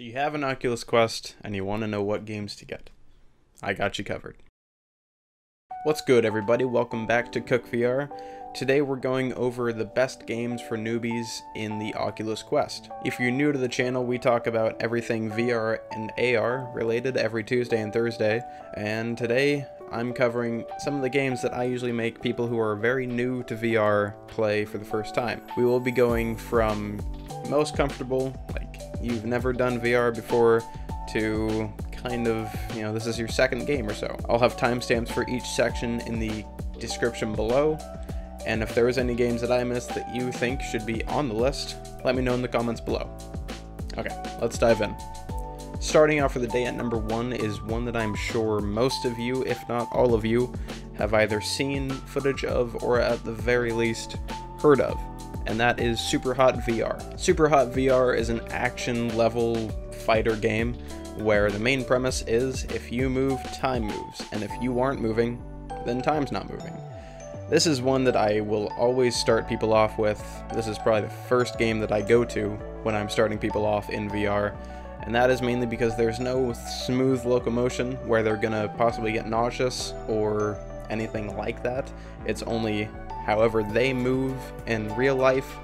So you have an Oculus Quest and you want to know what games to get. I got you covered. What's good everybody? Welcome back to Cook VR. Today we're going over the best games for newbies in the Oculus Quest. If you're new to the channel, we talk about everything VR and AR related every Tuesday and Thursday, and today I'm covering some of the games that I usually make people who are very new to VR play for the first time. We will be going from most comfortable, like you've never done VR before to kind of, you know, this is your second game or so. I'll have timestamps for each section in the description below. And if there is any games that I missed that you think should be on the list, let me know in the comments below. Okay, let's dive in. Starting off for the day at number one is one that I'm sure most of you, if not all of you, have either seen footage of or at the very least heard of and that is Super Hot VR. Super Hot VR is an action level fighter game where the main premise is if you move, time moves, and if you aren't moving, then time's not moving. This is one that I will always start people off with. This is probably the first game that I go to when I'm starting people off in VR, and that is mainly because there's no smooth locomotion where they're gonna possibly get nauseous or anything like that. It's only however they move in real life,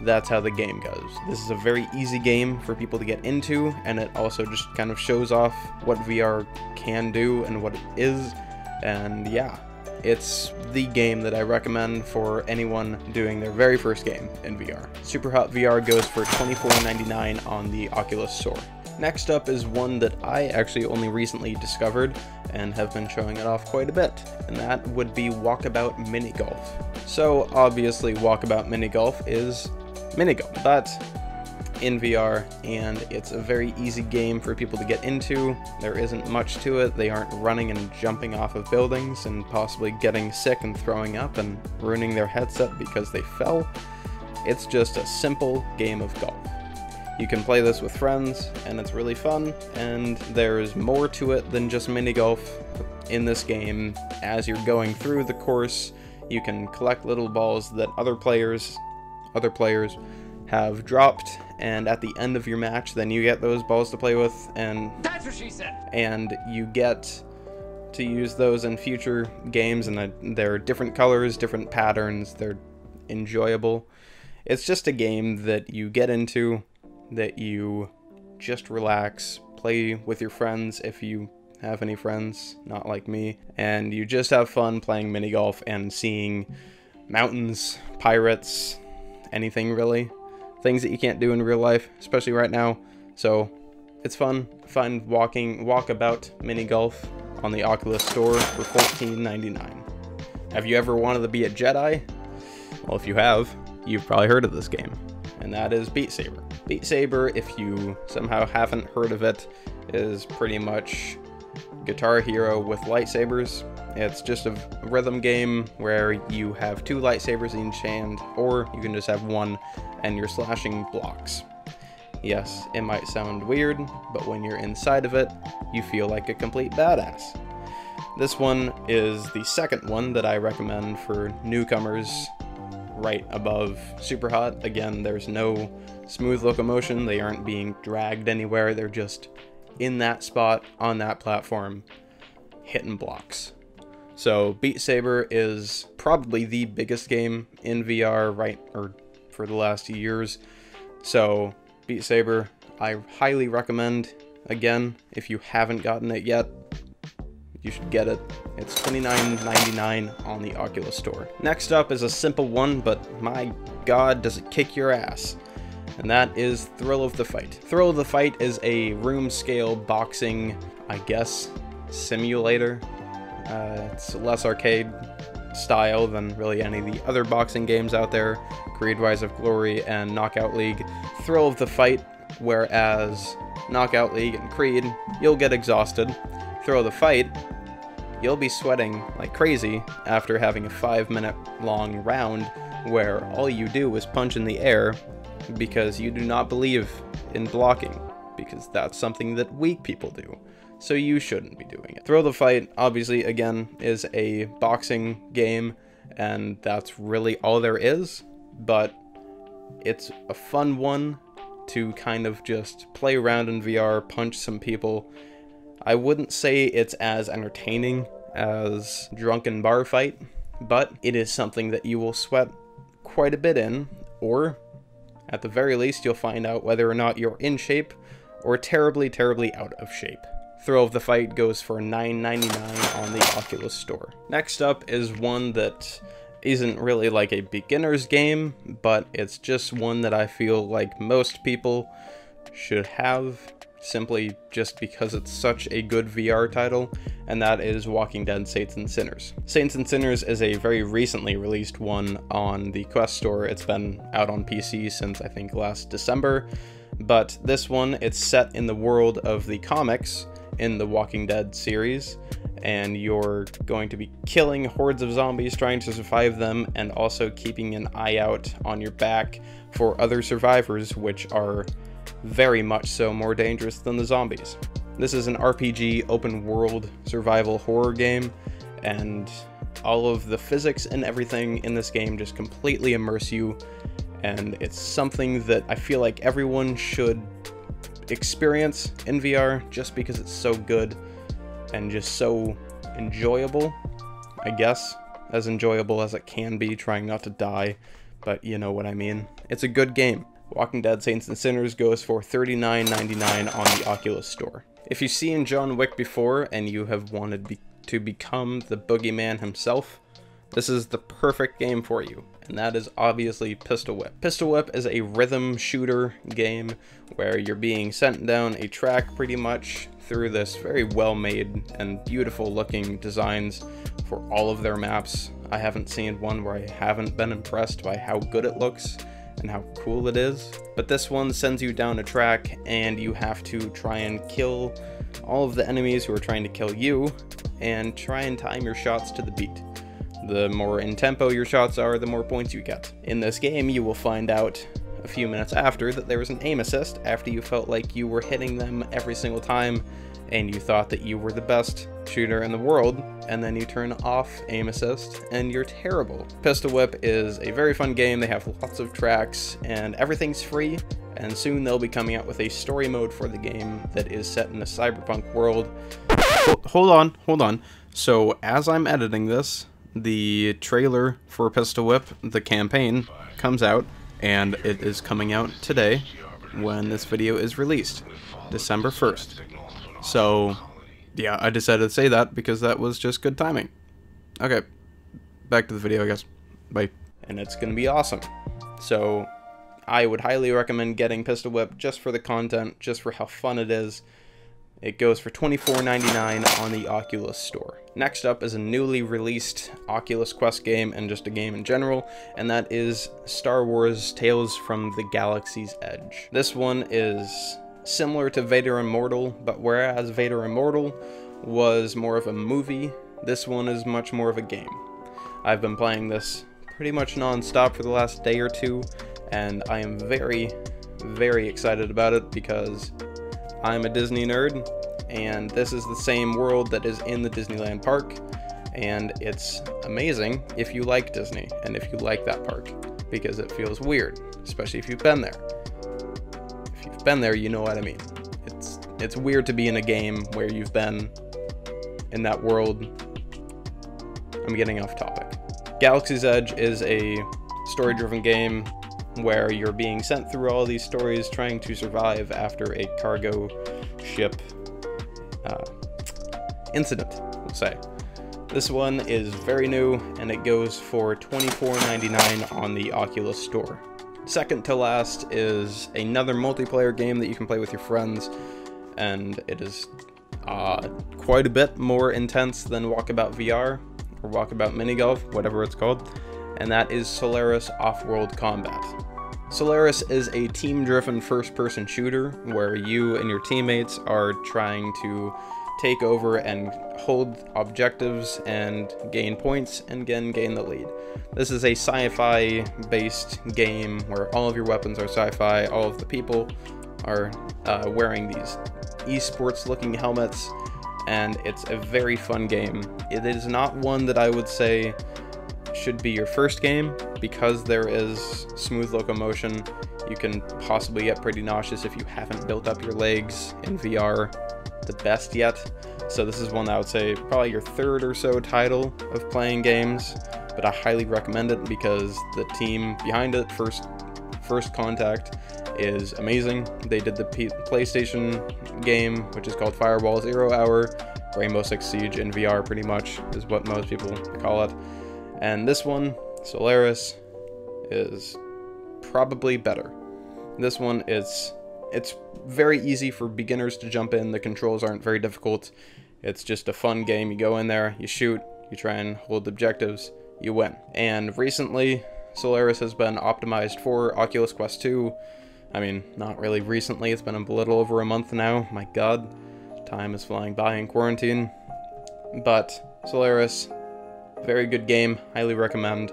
that's how the game goes. This is a very easy game for people to get into, and it also just kind of shows off what VR can do and what it is, and yeah, it's the game that I recommend for anyone doing their very first game in VR. Super Hot VR goes for $24.99 on the Oculus Store. Next up is one that I actually only recently discovered and have been showing it off quite a bit, and that would be Walkabout Mini Golf. So obviously Walkabout Mini Golf is mini golf, but in VR, and it's a very easy game for people to get into. There isn't much to it. They aren't running and jumping off of buildings and possibly getting sick and throwing up and ruining their headset because they fell. It's just a simple game of golf. You can play this with friends, and it's really fun, and there's more to it than just mini golf in this game. As you're going through the course, you can collect little balls that other players, other players have dropped, and at the end of your match, then you get those balls to play with, and that's what she said. And you get to use those in future games, and they're different colors, different patterns. They're enjoyable. It's just a game that you get into that you just relax, play with your friends if you have any friends, not like me, and you just have fun playing mini golf and seeing mountains, pirates, anything really. Things that you can't do in real life, especially right now. So it's fun. Find walking walkabout mini golf on the Oculus store for $14.99. Have you ever wanted to be a Jedi? Well, if you have, you've probably heard of this game, and that is Beat Saber. Beat Saber, if you somehow haven't heard of it, is pretty much Guitar Hero with lightsabers. It's just a rhythm game where you have two lightsabers in each hand, or you can just have one and you're slashing blocks. Yes, it might sound weird, but when you're inside of it, you feel like a complete badass. This one is the second one that I recommend for newcomers right above Super Hot. Again, there's no smooth locomotion. They aren't being dragged anywhere. They're just in that spot on that platform hitting blocks. So Beat Saber is probably the biggest game in VR right or for the last years. So Beat Saber, I highly recommend. Again, if you haven't gotten it yet, you should get it. It's $29.99 on the Oculus Store. Next up is a simple one, but my god, does it kick your ass and that is Thrill of the Fight. Thrill of the Fight is a room scale boxing, I guess, simulator. Uh, it's less arcade style than really any of the other boxing games out there, Creed Rise of Glory and Knockout League. Thrill of the Fight, whereas Knockout League and Creed, you'll get exhausted. Thrill of the Fight, you'll be sweating like crazy after having a five minute long round where all you do is punch in the air because you do not believe in blocking, because that's something that weak people do. So you shouldn't be doing it. Throw the Fight, obviously, again, is a boxing game, and that's really all there is, but it's a fun one to kind of just play around in VR, punch some people. I wouldn't say it's as entertaining as Drunken Bar Fight, but it is something that you will sweat quite a bit in, or at the very least, you'll find out whether or not you're in shape or terribly, terribly out of shape. Thrill of the Fight goes for $9.99 on the Oculus Store. Next up is one that isn't really like a beginner's game, but it's just one that I feel like most people should have simply just because it's such a good VR title, and that is Walking Dead Saints and Sinners. Saints and Sinners is a very recently released one on the Quest store. It's been out on PC since I think last December, but this one, it's set in the world of the comics in the Walking Dead series, and you're going to be killing hordes of zombies trying to survive them and also keeping an eye out on your back for other survivors, which are very much so more dangerous than the zombies. This is an RPG open world survival horror game, and all of the physics and everything in this game just completely immerse you, and it's something that I feel like everyone should experience in VR just because it's so good and just so enjoyable, I guess, as enjoyable as it can be, trying not to die, but you know what I mean. It's a good game. Walking Dead Saints and Sinners goes for $39.99 on the Oculus Store. If you've seen John Wick before and you have wanted be to become the boogeyman himself, this is the perfect game for you, and that is obviously Pistol Whip. Pistol Whip is a rhythm shooter game where you're being sent down a track pretty much through this very well made and beautiful looking designs for all of their maps. I haven't seen one where I haven't been impressed by how good it looks and how cool it is. But this one sends you down a track and you have to try and kill all of the enemies who are trying to kill you and try and time your shots to the beat. The more in tempo your shots are, the more points you get. In this game, you will find out a few minutes after that there was an aim assist after you felt like you were hitting them every single time and you thought that you were the best shooter in the world, and then you turn off aim assist and you're terrible. Pistol Whip is a very fun game, they have lots of tracks, and everything's free, and soon they'll be coming out with a story mode for the game that is set in a cyberpunk world. Hold on, hold on. So as I'm editing this, the trailer for Pistol Whip, the campaign, comes out, and it is coming out today when this video is released, December 1st. So, yeah, I decided to say that because that was just good timing. Okay, back to the video, I guess. Bye. And it's to be awesome. So, I would highly recommend getting Pistol Whip just for the content, just for how fun it is. It goes for $24.99 on the Oculus Store. Next up is a newly released Oculus Quest game and just a game in general, and that is Star Wars Tales from the Galaxy's Edge. This one is similar to Vader Immortal, but whereas Vader Immortal was more of a movie, this one is much more of a game. I've been playing this pretty much non-stop for the last day or two, and I am very, very excited about it because I'm a Disney nerd, and this is the same world that is in the Disneyland park, and it's amazing if you like Disney and if you like that park, because it feels weird, especially if you've been there been there, you know what I mean. It's it's weird to be in a game where you've been in that world. I'm getting off topic. Galaxy's Edge is a story-driven game where you're being sent through all these stories trying to survive after a cargo ship uh, incident, we'll say. This one is very new and it goes for $24.99 on the Oculus Store. Second to last is another multiplayer game that you can play with your friends, and it is uh, quite a bit more intense than Walkabout VR, or Walkabout Mini Golf, whatever it's called, and that is Solaris Off-World Combat. Solaris is a team-driven first-person shooter where you and your teammates are trying to take over and hold objectives and gain points and again gain the lead. This is a sci-fi based game where all of your weapons are sci-fi, all of the people are uh, wearing these esports looking helmets and it's a very fun game. It is not one that I would say should be your first game because there is smooth locomotion. You can possibly get pretty nauseous if you haven't built up your legs in VR the best yet. So this is one that I would say probably your third or so title of playing games, but I highly recommend it because the team behind it, First First Contact, is amazing. They did the P PlayStation game, which is called Firewall Zero Hour, Rainbow Six Siege in VR pretty much is what most people call it. And this one, Solaris, is probably better. This one is it's very easy for beginners to jump in. The controls aren't very difficult. It's just a fun game. You go in there, you shoot, you try and hold objectives, you win. And recently, Solaris has been optimized for Oculus Quest 2. I mean, not really recently, it's been a little over a month now. My god, time is flying by in quarantine. But Solaris, very good game, highly recommend.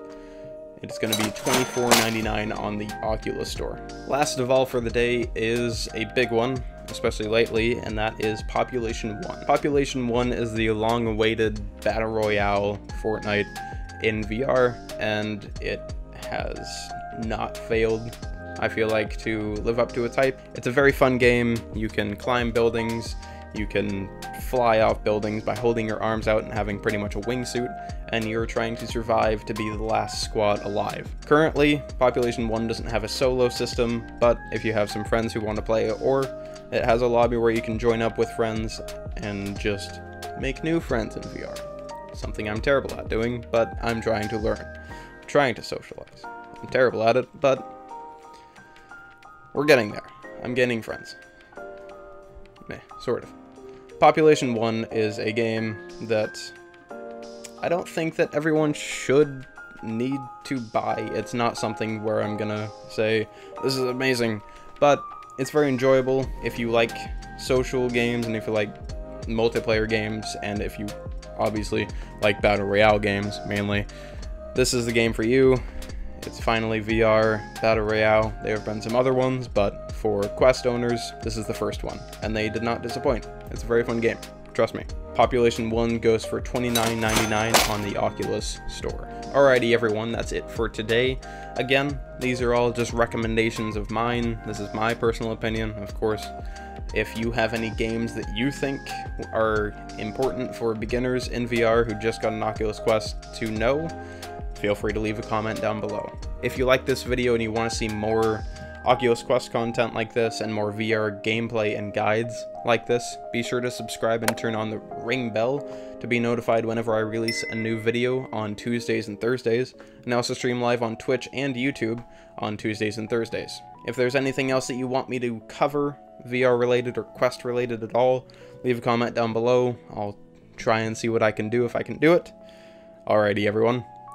It's going to be $24.99 on the Oculus Store. Last of all for the day is a big one, especially lately, and that is Population 1. Population 1 is the long-awaited Battle Royale Fortnite in VR, and it has not failed, I feel like, to live up to its hype. It's a very fun game. You can climb buildings, you can fly off buildings by holding your arms out and having pretty much a wingsuit, and you're trying to survive to be the last squad alive. Currently, Population 1 doesn't have a solo system, but if you have some friends who want to play or it has a lobby where you can join up with friends and just make new friends in VR. Something I'm terrible at doing, but I'm trying to learn. I'm trying to socialize. I'm terrible at it, but we're getting there. I'm gaining friends. Eh, sort of. Population 1 is a game that I don't think that everyone should need to buy. It's not something where I'm gonna say, this is amazing, but it's very enjoyable if you like social games and if you like multiplayer games and if you obviously like battle royale games mainly. This is the game for you. It's finally VR Battle Royale. There have been some other ones, but for Quest owners, this is the first one, and they did not disappoint. It's a very fun game, trust me. Population 1 goes for $29.99 on the Oculus store. Alrighty everyone, that's it for today. Again, these are all just recommendations of mine. This is my personal opinion, of course. If you have any games that you think are important for beginners in VR who just got an Oculus Quest to know, feel free to leave a comment down below. If you like this video and you want to see more Oculus Quest content like this and more VR gameplay and guides like this, be sure to subscribe and turn on the ring bell to be notified whenever I release a new video on Tuesdays and Thursdays, and I also stream live on Twitch and YouTube on Tuesdays and Thursdays. If there's anything else that you want me to cover, VR related or Quest related at all, leave a comment down below. I'll try and see what I can do if I can do it. Alrighty everyone,